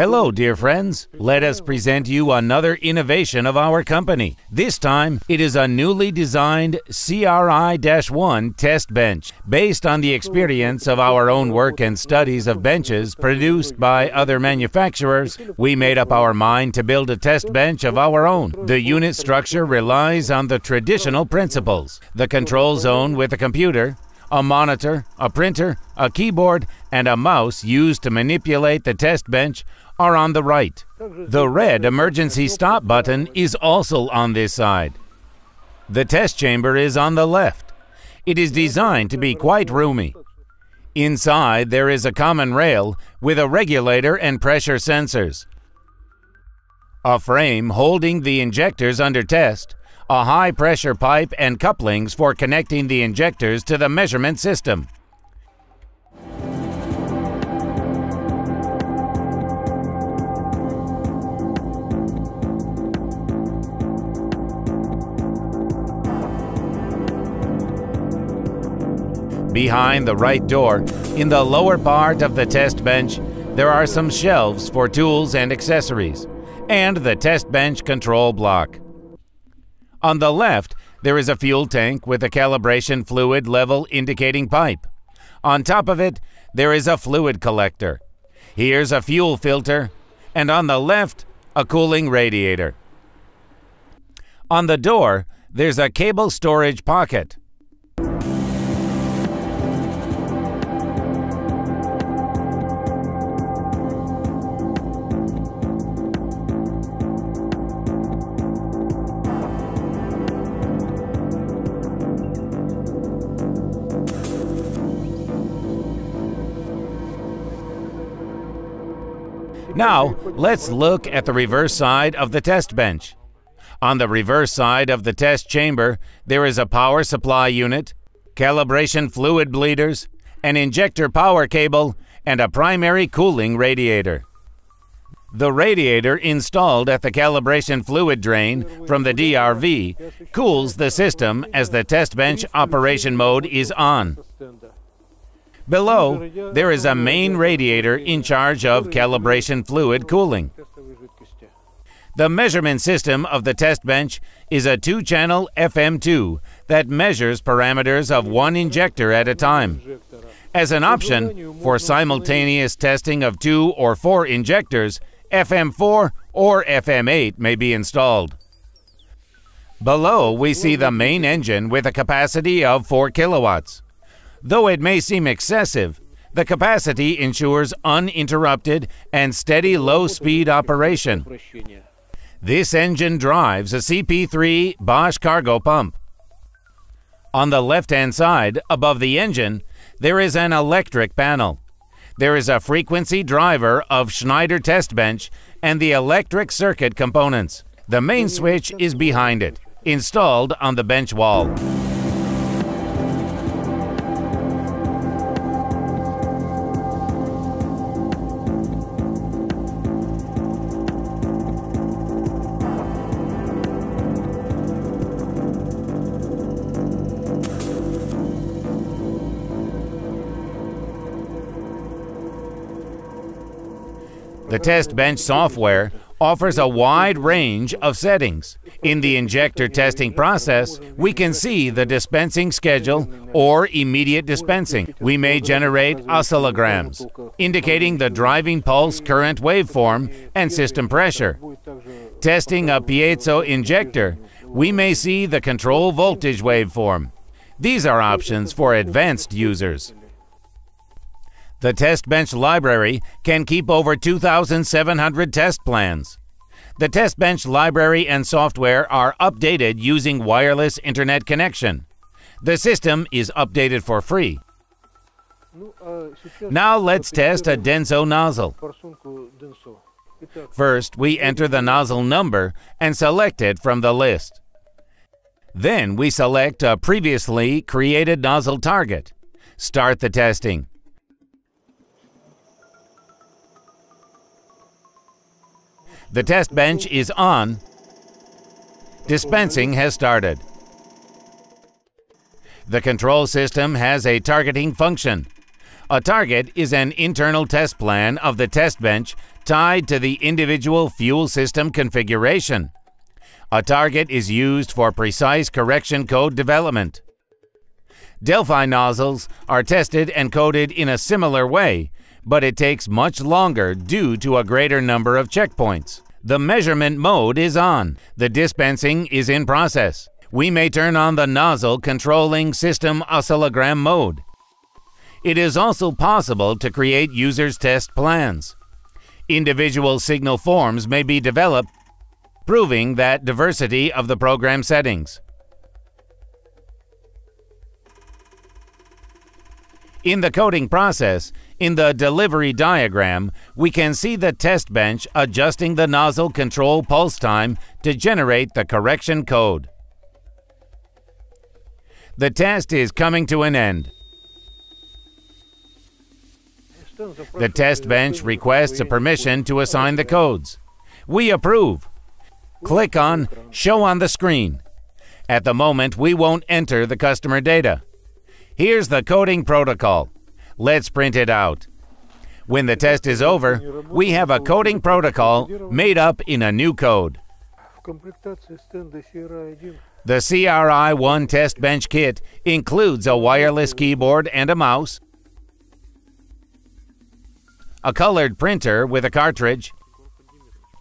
Hello, dear friends. Let us present you another innovation of our company. This time, it is a newly designed CRI 1 test bench. Based on the experience of our own work and studies of benches produced by other manufacturers, we made up our mind to build a test bench of our own. The unit structure relies on the traditional principles the control zone with a computer, a monitor, a printer, a keyboard, and a mouse used to manipulate the test bench are on the right. The red emergency stop button is also on this side. The test chamber is on the left. It is designed to be quite roomy. Inside, there is a common rail with a regulator and pressure sensors, a frame holding the injectors under test, a high pressure pipe and couplings for connecting the injectors to the measurement system. Behind the right door, in the lower part of the test bench, there are some shelves for tools and accessories, and the test bench control block. On the left, there is a fuel tank with a calibration fluid level indicating pipe. On top of it, there is a fluid collector. Here's a fuel filter, and on the left, a cooling radiator. On the door, there's a cable storage pocket. Now, let's look at the reverse side of the test bench. On the reverse side of the test chamber, there is a power supply unit, calibration fluid bleeders, an injector power cable, and a primary cooling radiator. The radiator installed at the calibration fluid drain from the DRV cools the system as the test bench operation mode is on. Below, there is a main radiator in charge of calibration fluid cooling. The measurement system of the test bench is a two-channel FM2 that measures parameters of one injector at a time. As an option, for simultaneous testing of two or four injectors, FM4 or FM8 may be installed. Below, we see the main engine with a capacity of 4 kilowatts. Though it may seem excessive, the capacity ensures uninterrupted and steady low speed operation. This engine drives a CP3 Bosch cargo pump. On the left hand side, above the engine, there is an electric panel. There is a frequency driver of Schneider test bench and the electric circuit components. The main switch is behind it, installed on the bench wall. The test bench software offers a wide range of settings. In the injector testing process, we can see the dispensing schedule or immediate dispensing. We may generate oscillograms, indicating the driving pulse current waveform and system pressure. Testing a piezo injector, we may see the control voltage waveform. These are options for advanced users. The test bench library can keep over 2,700 test plans. The test bench library and software are updated using wireless internet connection. The system is updated for free. Now let's test a Denso nozzle. First, we enter the nozzle number and select it from the list. Then we select a previously created nozzle target. Start the testing. The test bench is on. Dispensing has started. The control system has a targeting function. A target is an internal test plan of the test bench tied to the individual fuel system configuration. A target is used for precise correction code development. Delphi nozzles are tested and coded in a similar way, but it takes much longer due to a greater number of checkpoints. The measurement mode is on. The dispensing is in process. We may turn on the nozzle controlling system oscillogram mode. It is also possible to create users test plans. Individual signal forms may be developed, proving that diversity of the program settings. In the coding process, in the delivery diagram, we can see the test bench adjusting the nozzle control pulse time to generate the correction code. The test is coming to an end. The test bench requests a permission to assign the codes. We approve. Click on Show on the screen. At the moment, we won't enter the customer data. Here's the coding protocol. Let's print it out. When the test is over, we have a coding protocol made up in a new code. The CRI-1 test bench kit includes a wireless keyboard and a mouse, a colored printer with a cartridge,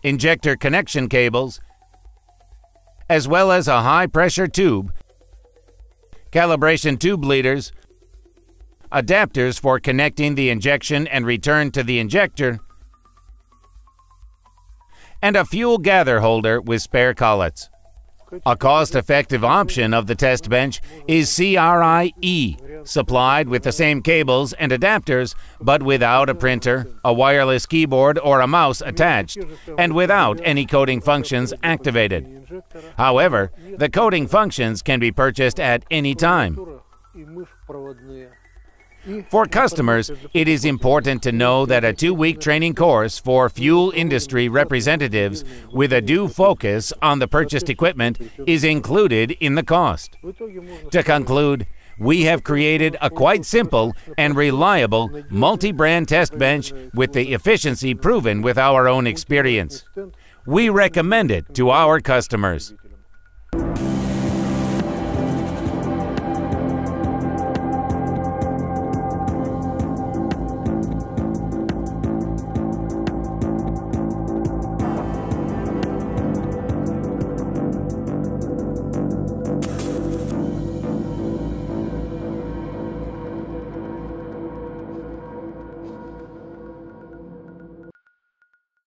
injector connection cables, as well as a high-pressure tube calibration tube leaders, adapters for connecting the injection and return to the injector, and a fuel gather holder with spare collets. A cost-effective option of the test bench is CRI-E, supplied with the same cables and adapters, but without a printer, a wireless keyboard, or a mouse attached, and without any coding functions activated. However, the coding functions can be purchased at any time. For customers, it is important to know that a two-week training course for fuel industry representatives with a due focus on the purchased equipment is included in the cost. To conclude, we have created a quite simple and reliable multi-brand test bench with the efficiency proven with our own experience. We recommend it to our customers.